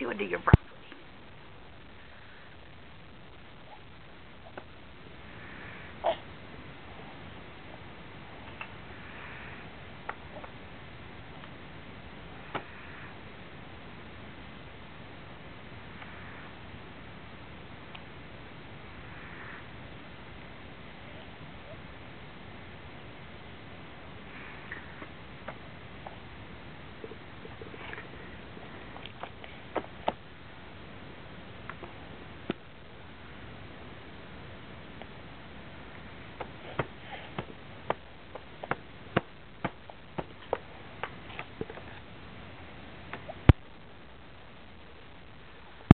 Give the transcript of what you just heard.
you do into your brain.